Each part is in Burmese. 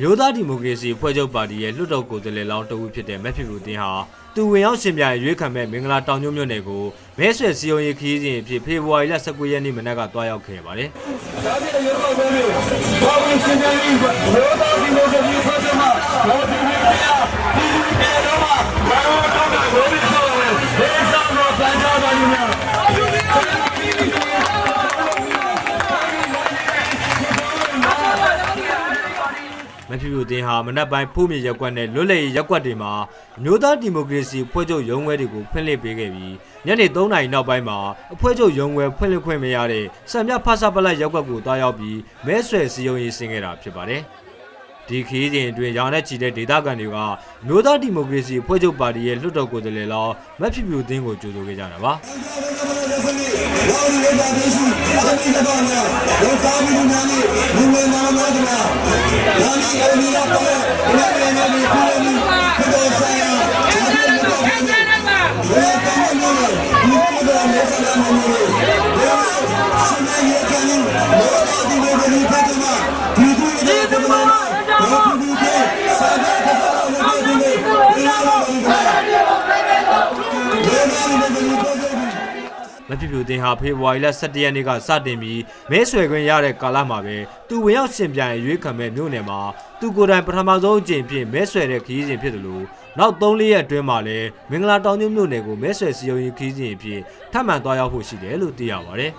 မျိုးသားဒီမိုကရေစီဖွဲ့ချုပ်ပါတီရဲ့လွှတ်တော်ကိုယ်စားလှယ်လောင်းတဦးဖြစ်တဲ့မက်ဖြစ်ဘူးတင်ဟာသူဝင်ရောက်ရှင်ပြိုင်ရွေးခံမဲ့မင်္ဂလာတောင်ညွန့်မြို့နယ်ကိုမဲဆွယ်စည်းရုံးရေးခရီးစဉ်အဖြစ်ဖေဖော်ဝါရီလ19ရက်နေ့မနက်ကတွားရောက်ခဲ့ပါတယ်ဒါပြည်ရုပ်ောက်ပွဲတွေဘာဝင်ရှင်ပြန်ပြီးဘောတော်ဒီမိုကရေစီဖွဲ့ချုပ်မှာ မဖြစ်ဘူးတင်ဟာမနက်ပိုင်းဖို့မြေရက်ကွက်နဲ့လွတ်လပ်ရေးရက်ကွက်တွေမှာမျိုးသားဒီမိုကရေစီဖွဲ့ချုပ်ရုံးခွဲတွေကိုဖွင့်လှစ်ပေးခဲ့ပြီးညနေ3နာရီနောက်ပိုင်းမှာအဖွဲ့ချုပ်ရုံးခွဲဖွင့်လှစ်ခွင့်မရတဲ့စံမြဖဆပလက်ရက်ကွက်ကိုတွားရောက်ပြီးမဲဆွယ်စည်းရုံးရေးဆင်းခဲ့တာဖြစ်ပါတယ်ဒီခီးစဉ်အတွင်းရောင်နဲ့ချီတဲ့ဒေသခံတွေကမျိုးသားဒီမိုကရေစီဖွဲ့ချုပ်ပါတီရဲ့လွှတ်တော်ကိုယ်စားလှယ်လောင်းမဖြစ်ဘူးတင်ကိုကြိုဆိုခဲ့ကြတာပါ နာမ မဖြစ်ဖြူတင်ဟာဖေဖော်ဝါရီလ17ရက်နေ့ကစတင်ပြီးမဲဆွယ်ခွင့်ရတဲ့ကာလမှာပဲသူဝင်ရောက်ရှင်ပြိုင်ရွေးခံမဲ့မြို့နယ်မှာသူကိုယ်တိုင်ပထမဆုံးအကြိမ်ဖြင့်မဲဆွယ်တဲ့ခရီးစဉ်ဖြစ်တယ်လို့နောက်3-4ရက်အတွင်းမှာလည်းမင်္ဂလာတောင်ညွန့်မြို့နယ်ကိုမဲဆွယ်စည်းရုံးရေးခရီးစဉ်အဖြစ်ထပ်မံသွားရောက်ဖို့ရှိတယ်လို့သိရပါတယ်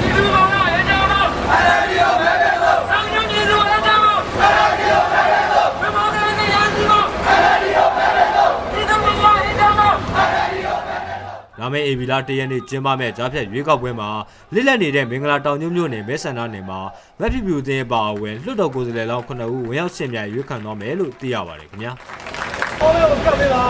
ဒီလူကောင်ကရဲကြောင်းတော့အဲ့ဒါဒီရောပဲပဲဆိုတောင်ညွန့်ကြီးစုရဲကြောင်းတော့အဲ့ဒါဒီရောပဲပဲဆိုဘယ်မှာလဲနေရစီကောအဲ့ဒါဒီရောပဲပဲဆိုဒီတော့မရဲကြောင်းတော့အဲ့ဒါဒီရောပဲ လာမယ့်အေဗီလာတရက်နေ့ကျင်းပမဲ့ကြားဖြတ်ရွေးကောက်ပွဲမှာလစ်လက်နေတဲ့မင်္ဂလာတောင်ညွန့်မြို့နယ်မဲဆန္ဒနယ်မှာမဖြစ်ဖြူတင်ပါအဝင်လွှတ်တော်ကိုယ်စားလှယ်လောင်း9ဦးဝင်ရောက်ရှင်ပြိုင်ရွေးခံသွားမယ်လို့သိရပါတယ်ခင်ဗျာဘောလေးကိုကပ်ပေးပါ